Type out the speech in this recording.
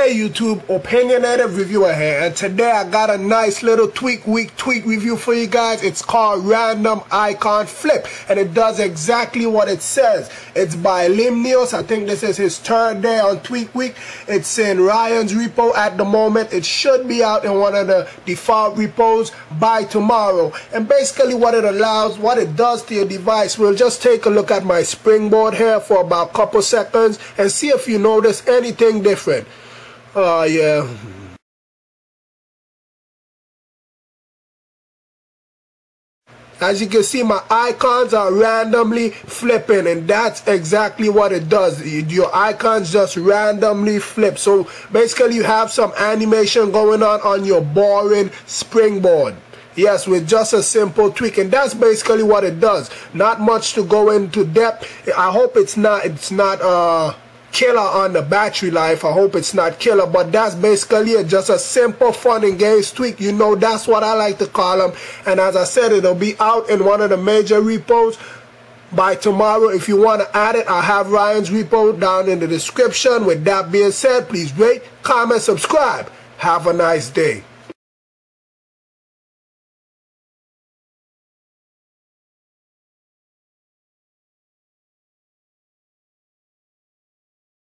Hey YouTube, Opinionative Reviewer here, and today I got a nice little tweak week tweak review for you guys. It's called Random Icon Flip, and it does exactly what it says. It's by Limneos. I think this is his third day on Tweak Week. It's in Ryan's repo at the moment. It should be out in one of the default repos by tomorrow. And basically what it allows, what it does to your device, we'll just take a look at my springboard here for about a couple seconds and see if you notice anything different. Oh, yeah. As you can see, my icons are randomly flipping, and that's exactly what it does. Your icons just randomly flip. So basically, you have some animation going on on your boring springboard. Yes, with just a simple tweak, and that's basically what it does. Not much to go into depth. I hope it's not. It's not. Uh killer on the battery life. I hope it's not killer, but that's basically it. Just a simple fun and games tweak. You know, that's what I like to call them. And as I said, it'll be out in one of the major repos by tomorrow. If you want to add it, I have Ryan's repo down in the description. With that being said, please rate, comment, subscribe. Have a nice day.